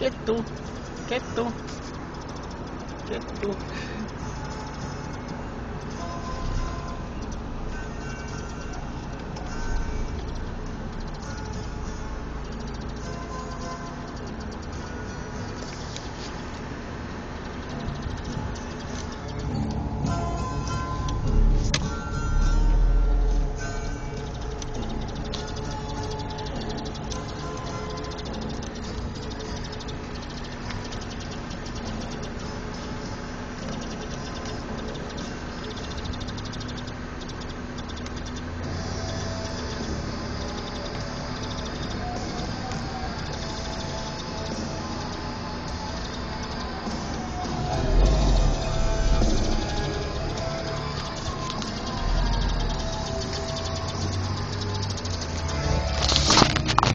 Que tu? Que?